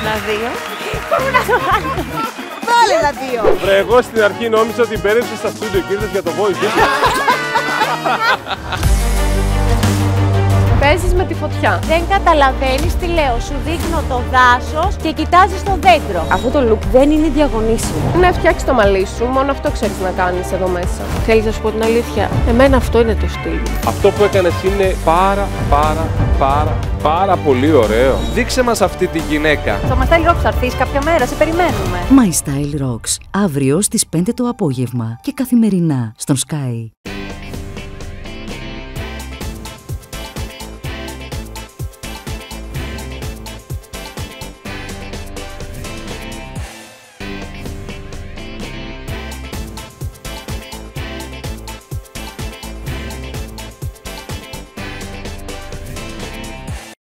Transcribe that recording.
ένα δύο. Μπορούμε να το βάλουμε. Βάλε ένα δύο. Βρε, εγώ στην αρχή νόμιζα ότι μπέρδεψε στα στούντιο και ήρθες για το voice. Παίζεις με τη φωτιά. Δεν καταλαβαίνεις τι λέω. Σου δείχνω το δάσος και κοιτάζεις το δέντρο. Αυτό το look δεν είναι διαγωνίσιμο. Να φτιάξεις το μαλλί σου, μόνο αυτό ξέρεις να κάνεις εδώ μέσα. Θέλεις να σου πω την αλήθεια; Εμένα αυτό είναι το στυλ μου. Αυτό που έκανες είναι πάρα, πάρα, πάρα, πάρα πολύ ωραίο. Δείξε μας αυτή τη γυναίκα. Στο My Rocks θα έρθεις κάποια μέρα, σε περιμένουμε. My Style Rocks. Αύριο στις 5 το απόγευμα και καθημερινά στον Sky.